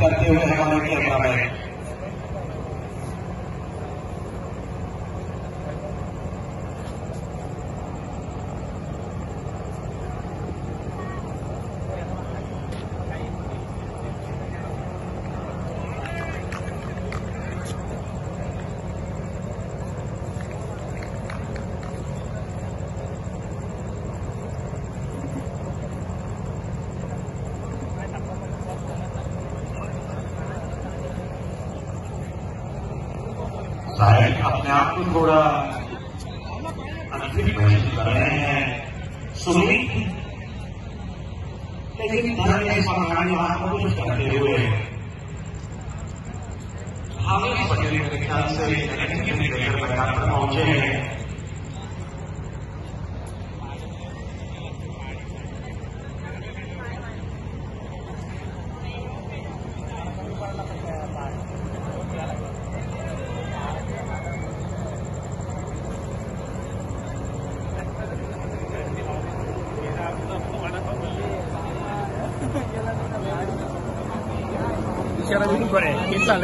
करते हुए हमारे कैमरा मैन शायद अपने आप को थोड़ा महसूस कर रहे हैं। लेकिन में समानी कुछ करते हुए? भावेश पटेल के ख्याल से पहुँचे हैं। इशारा बिल्कुल करे कैसा